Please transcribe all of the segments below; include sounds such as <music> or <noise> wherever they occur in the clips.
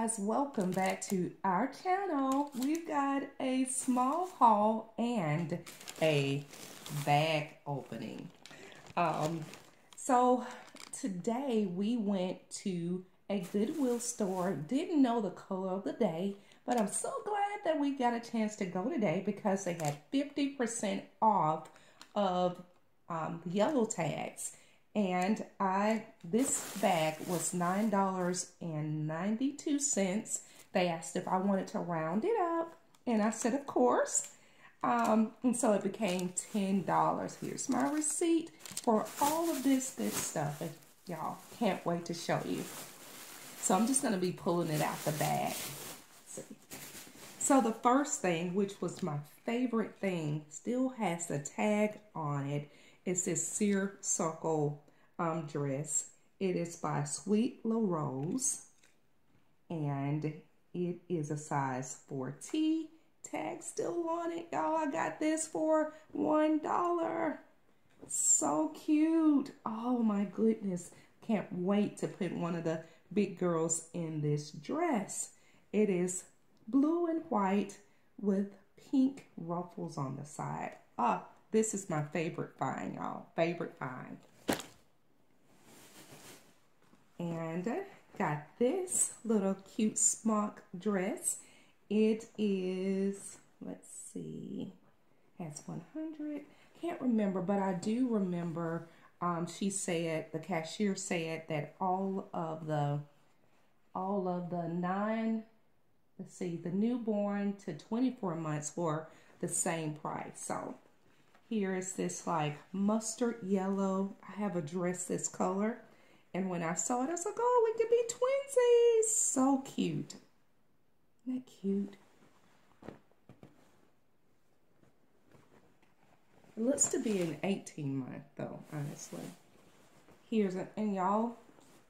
guys, welcome back to our channel. We've got a small haul and a bag opening. Um, so today we went to a Goodwill store. Didn't know the color of the day, but I'm so glad that we got a chance to go today because they had 50% off of um, yellow tags and I this bag was nine dollars and ninety two cents. They asked if I wanted to round it up, and I said of course. Um, and so it became ten dollars. Here's my receipt for all of this good stuff, y'all can't wait to show you. So I'm just gonna be pulling it out the bag. See. So the first thing, which was my favorite thing, still has the tag on it it's this seersucker um, dress. It is by Sweet La Rose. And it is a size 4T. Tag still on it, y'all. I got this for $1. So cute. Oh my goodness. Can't wait to put one of the big girls in this dress. It is blue and white with pink ruffles on the side. Ah, this is my favorite find, y'all. Favorite find. And got this little cute smock dress. It is, let's see, has 100. Can't remember, but I do remember um, she said, the cashier said that all of the, all of the nine, let's see, the newborn to 24 months were the same price. So here is this like mustard yellow. I have a dress this color. And when I saw it, I was like, oh, we could be twinsies. So cute. Isn't that cute? It looks to be an 18 month though, honestly. Here's a, and y'all,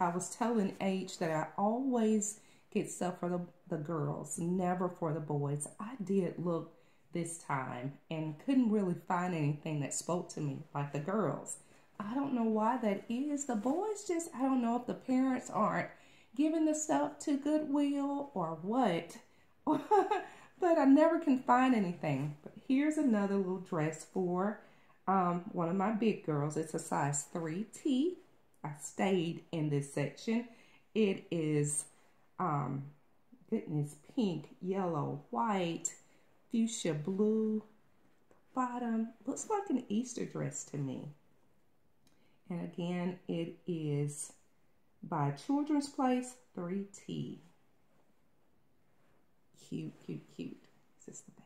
I was telling H that I always get stuff for the, the girls, never for the boys. I did look this time and couldn't really find anything that spoke to me like the girls. I don't know why that is. The boys just, I don't know if the parents aren't giving the stuff to Goodwill or what. <laughs> but I never can find anything. But here's another little dress for um, one of my big girls. It's a size 3T. I stayed in this section. It is, um, goodness, pink, yellow, white, fuchsia blue. Bottom looks like an Easter dress to me. And again, it is by Children's Place 3T. Cute, cute, cute. This is the bag.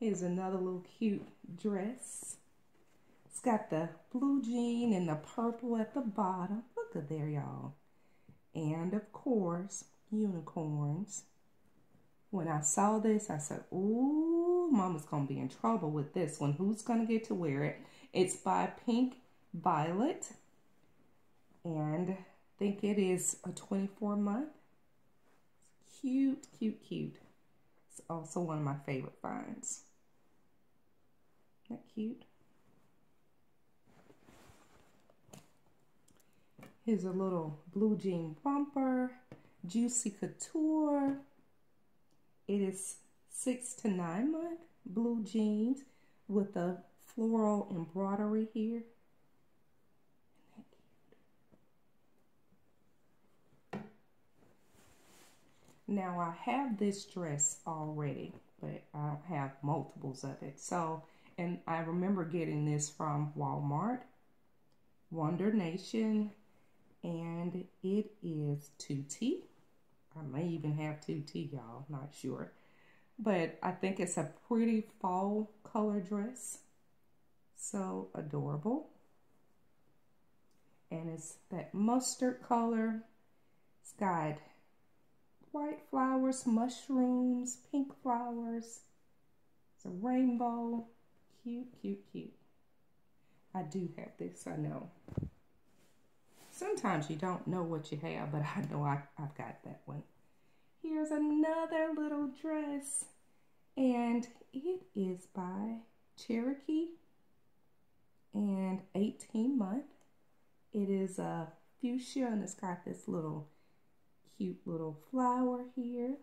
Here's another little cute dress. It's got the blue jean and the purple at the bottom. Look at there, y'all. And of course, unicorns. When I saw this, I said, ooh, mama's going to be in trouble with this one. Who's going to get to wear it? It's by Pink Violet. And I think it is a 24 month. Cute, cute, cute. It's also one of my favorite finds. Isn't that cute? Here's a little blue jean bumper. Juicy Couture. It is six to nine month blue jeans with a floral embroidery here. Now I have this dress already, but I have multiples of it. So, and I remember getting this from Walmart, Wonder Nation, and it is 2T. I may even have 2T, y'all. Not sure. But I think it's a pretty fall color dress. So adorable. And it's that mustard color. It's got white flowers, mushrooms, pink flowers. It's a rainbow. Cute, cute, cute. I do have this, I know sometimes you don't know what you have, but I know I, I've got that one. Here's another little dress, and it is by Cherokee and 18 month. It is a fuchsia and it's got this little cute little flower here.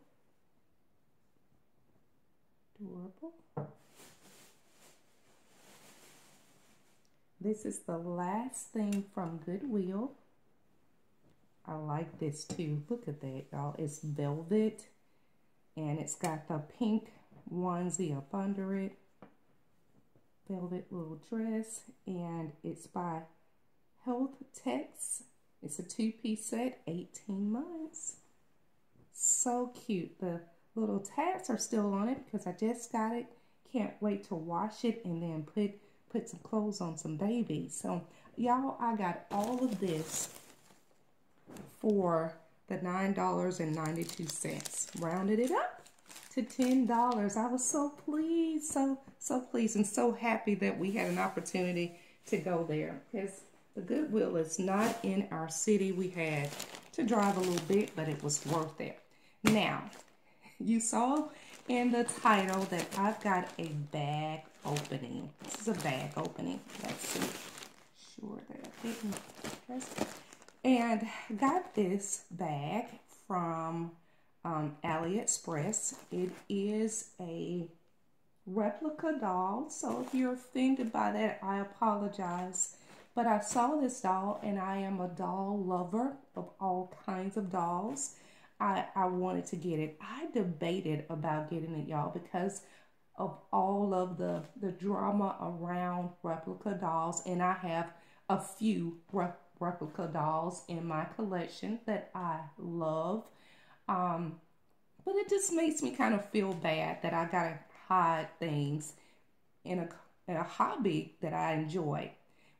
Adorable. This is the last thing from Goodwill. I like this too. Look at that, y'all. It's velvet and it's got the pink onesie up under it. Velvet little dress and it's by Health Techs. It's a two-piece set, 18 months. So cute. The little tags are still on it because I just got it. Can't wait to wash it and then put put some clothes on some babies. So y'all, I got all of this for the $9.92. Rounded it up to $10. I was so pleased, so, so pleased and so happy that we had an opportunity to go there because the Goodwill is not in our city. We had to drive a little bit, but it was worth it. Now, you saw in the title that I've got a bag opening. This is a bag opening. Let's see. Sure that I didn't press it. And got this bag from um, AliExpress. It is a replica doll. So if you're offended by that, I apologize. But I saw this doll and I am a doll lover of all kinds of dolls. I, I wanted to get it. I debated about getting it, y'all, because of all of the, the drama around replica dolls. And I have a few rep replica dolls in my collection that I love. Um, but it just makes me kind of feel bad that I gotta hide things in a, in a hobby that I enjoy.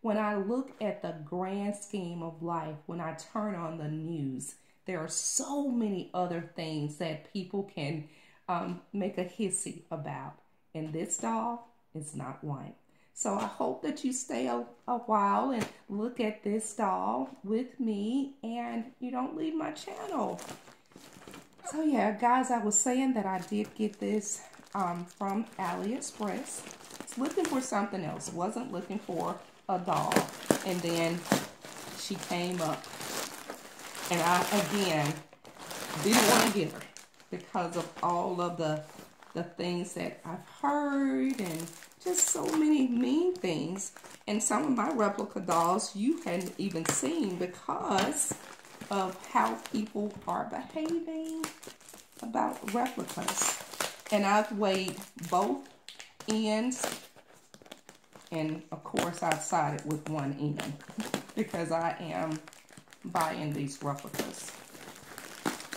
When I look at the grand scheme of life, when I turn on the news, there are so many other things that people can um, make a hissy about. And this doll is not one. So I hope that you stay a, a while and look at this doll with me and you don't leave my channel. So yeah, guys, I was saying that I did get this um, from AliExpress. Was looking for something else. Wasn't looking for a doll. And then she came up and I, again, didn't want to get her because of all of the, the things that I've heard and just so many mean things. And some of my replica dolls you hadn't even seen because of how people are behaving about replicas. And I've weighed both ends and of course I've sided with one end <laughs> because I am buying these replicas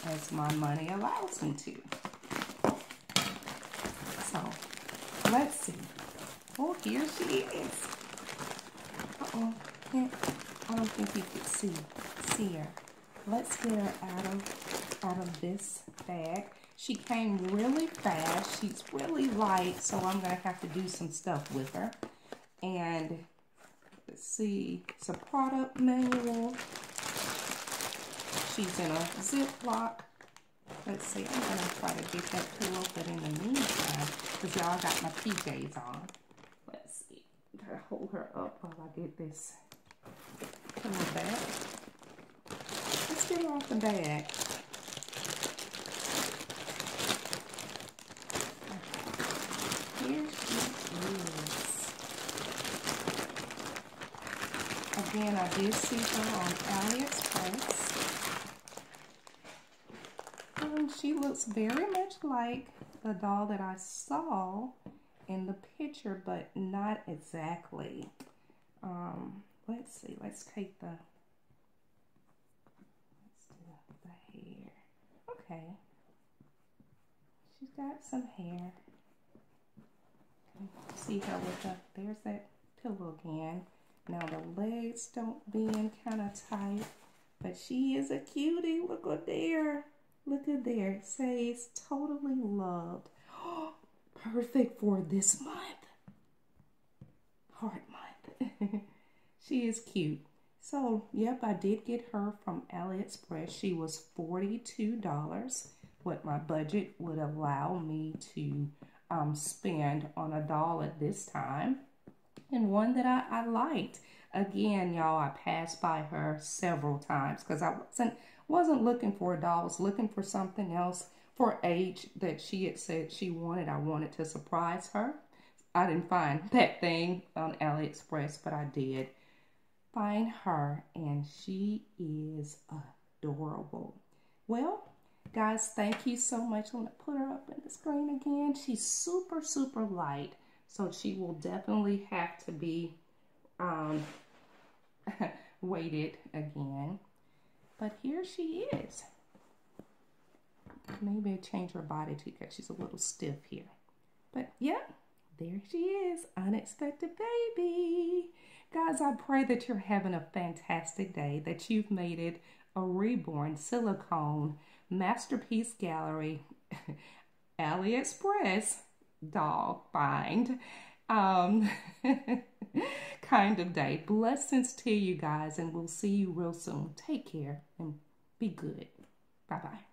as my money allows me to. So, let's see. Oh, here she is. Uh-oh. I don't think you can see, see her. Let's get her out of, out of this bag. She came really fast. She's really light, so I'm going to have to do some stuff with her. And let's see, it's a product manual. She's in a Ziploc. Let's see, I'm going to try to get that pillow, but in the meantime, because y'all got my PJs on. Let's see. Gotta hold her up while I get this pillow back. Let's get her off the bag. Here she is. Again, I did see her on AliExpress. Um, she looks very much like the doll that I saw in the picture, but not exactly. Um, let's see. Let's take the let's do the hair. Okay. She's got some hair. See her with the there's that pillow again. Now the legs don't bend kind of tight, but she is a cutie. Look at there. Look at there. It says totally loved. Perfect for this month. Heart month. <laughs> she is cute. So, yep, I did get her from AliExpress. She was $42, what my budget would allow me to um, spend on a doll at this time. and one that I, I liked. Again, y'all, I passed by her several times because I wasn't wasn't looking for a doll. I was looking for something else for H that she had said she wanted. I wanted to surprise her. I didn't find that thing on AliExpress, but I did find her, and she is adorable. Well, guys, thank you so much. I'm going to put her up in the screen again. She's super, super light, so she will definitely have to be um, <laughs> weighted again. But here she is. Maybe change her body too because she's a little stiff here. But yeah, there she is, unexpected baby. Guys, I pray that you're having a fantastic day, that you've made it a reborn silicone masterpiece gallery <laughs> AliExpress doll find um, <laughs> kind of day. Blessings to you guys, and we'll see you real soon. Take care and be good. Bye bye.